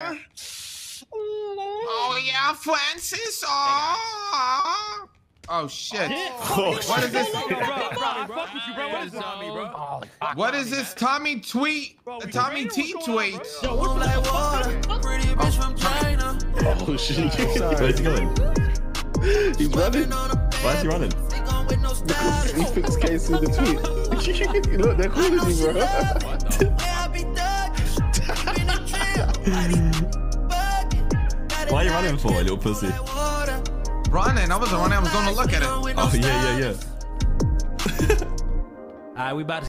Oh yeah, Francis. Oh, oh shit. Oh, What is this? Bro, bro, I fuck with you, bro. What is this? Tommy, bro? What is this Tommy tweet? Bro, Tommy T what's going on, tweets. bro? Yo, what the Pretty bitch from China. Oh shit. Where's he going? He's running. Why is he running? They gone with no style. He fixed case in the tweet. Look, they're calling you, bro. Why are you running for, little pussy? Water. Running. I wasn't running. I was going to look at it. Oh, yeah, yeah, yeah. Alright, we about to